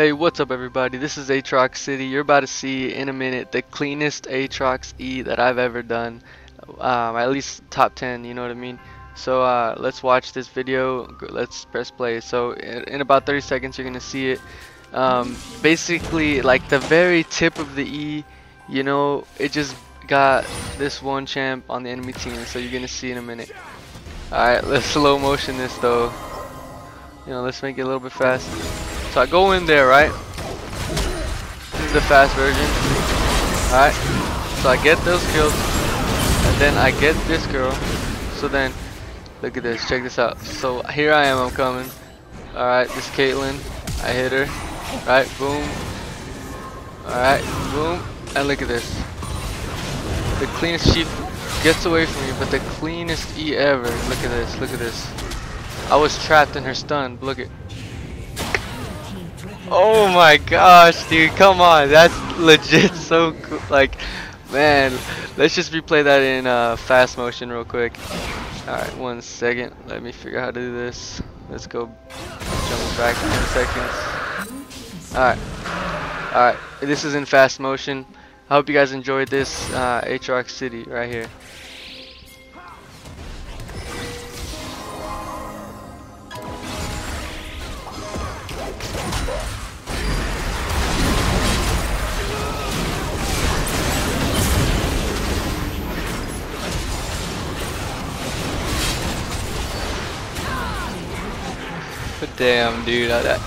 Hey, what's up everybody? This is Aatrox City. You're about to see in a minute the cleanest Aatrox E that I've ever done. Um, at least top 10, you know what I mean? So uh, let's watch this video. Let's press play. So in, in about 30 seconds you're going to see it. Um, basically like the very tip of the E, you know, it just got this one champ on the enemy team. So you're going to see in a minute. Alright, let's slow motion this though. You know, let's make it a little bit faster. So I go in there, right? This is the fast version. Alright. So I get those kills. And then I get this girl. So then, look at this. Check this out. So here I am. I'm coming. Alright, this is Caitlyn. I hit her. Right, boom. Alright, boom. And look at this. The cleanest she gets away from me, but the cleanest E ever. Look at this. Look at this. I was trapped in her stun. Look at. Oh my gosh, dude, come on. That's legit so cool. Like, man, let's just replay that in uh, fast motion real quick. Alright, one second. Let me figure out how to do this. Let's go jump back 10 seconds. Alright. Alright, this is in fast motion. I hope you guys enjoyed this uh, Aatrox City right here. Damn, dude. I,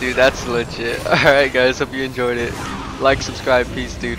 dude, that's legit. Alright, guys. Hope you enjoyed it. Like, subscribe. Peace, dude.